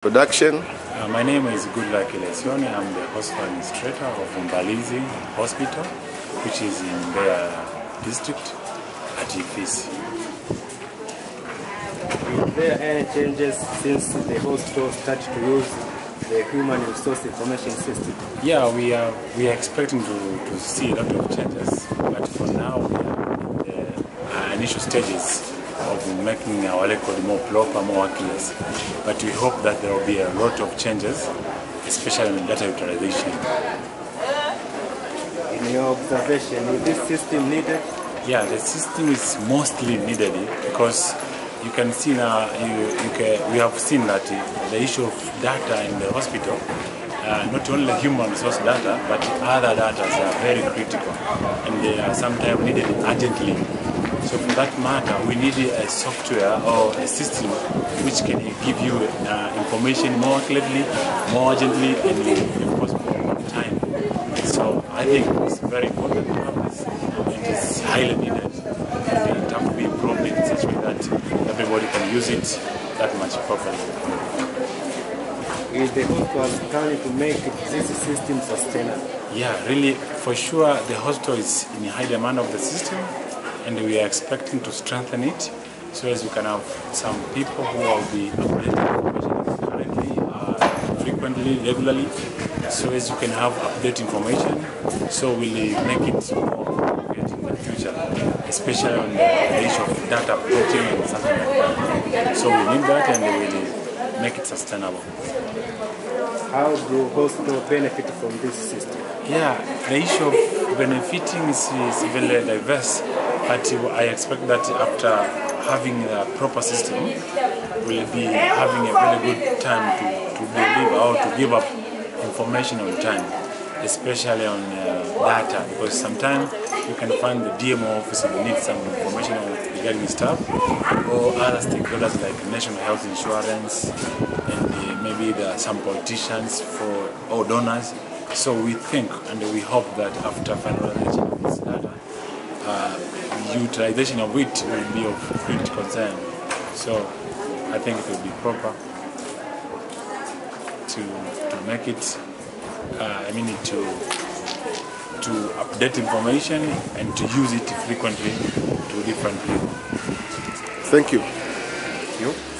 Production. Uh, my name is Goodluck Elesioni. I'm the hospital administrator of Mbalizi Hospital, which is in their district at Ifisi. Is there any changes since the hospital started to use the human resource information system? Yeah, we are we are expecting to, to see a lot of changes, but for now we are in the uh, initial stages of making our record more proper, more accurate. But we hope that there will be a lot of changes, especially in data utilization. In your observation, is this system needed? Yeah, the system is mostly needed because you can see now, you, you can, we have seen that the issue of data in the hospital, uh, not only human resource data, but other data are very critical and they are sometimes needed urgently. So for that matter, we need a software or a system which can give you uh, information more clearly, more urgently, and if possible on time. So I think it's very important to have this. It is highly needed. And it has to be improved in such a way that everybody can use it that much properly. Is the hospital planning to make this system sustainable? Yeah, really, for sure, the hospital is in high demand of the system, and we are expecting to strengthen it so as we can have some people who will be updating currently, uh, frequently, regularly, so as you can have update information. So we'll make it more in the future, especially on the issue of data protein and something like that. So we need that, and we will make it sustainable. How do hospital benefit from this system? Yeah, the issue of benefiting is, is very diverse, but I expect that after having a proper system, we'll be having a very good time to, to deliver or to give up information on time, especially on uh, data, because sometimes you can find the DMO office if you need some information regarding staff or other stakeholders like national health insurance and uh, maybe there are some politicians for or donors. So we think and we hope that after finalization of this data, uh, utilization of it will be of great concern. So I think it will be proper to, to make it, uh, I mean, to, to update information and to use it frequently to different people. Thank you. You?